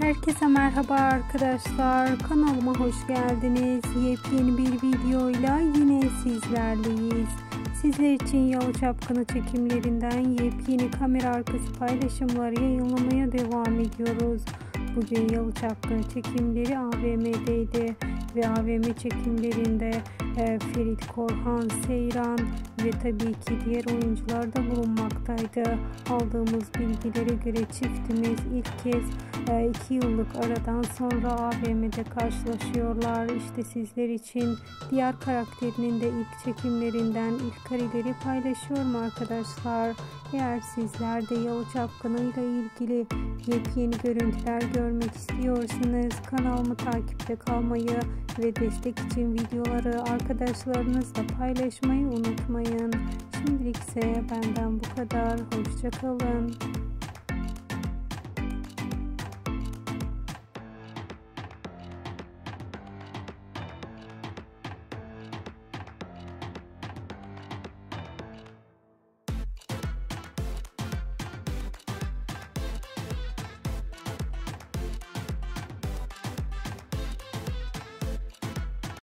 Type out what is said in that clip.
Herkese merhaba arkadaşlar. Kanalıma hoş geldiniz. Yepyeni bir videoyla yine sizlerleyiz. Sizler için Yalı Çapkını çekimlerinden yepyeni kamera arkası paylaşımları yayınlamaya devam ediyoruz. Bugün Yalı Çapkını çekimleri AVM'deydi ve AVM çekimlerinde Ferit Korhan, Seyran ve tabii ki diğer oyuncular da bulunmaktaydı. Aldığımız bilgilere göre çiftimiz ilk kez 2 e, yıllık aradan sonra AVM'de karşılaşıyorlar. İşte sizler için diğer karakterinin de ilk çekimlerinden ilk kareleri paylaşıyorum arkadaşlar. Eğer sizler de Yalı Çapkını ile ilgili yepyeni görüntüler görmek istiyorsanız kanalımı takipte kalmayı ve destek için videoları arkadaşlarınızla paylaşmayı unutmayın. Şimdilik ise benden bu kadar. Hoşçakalın.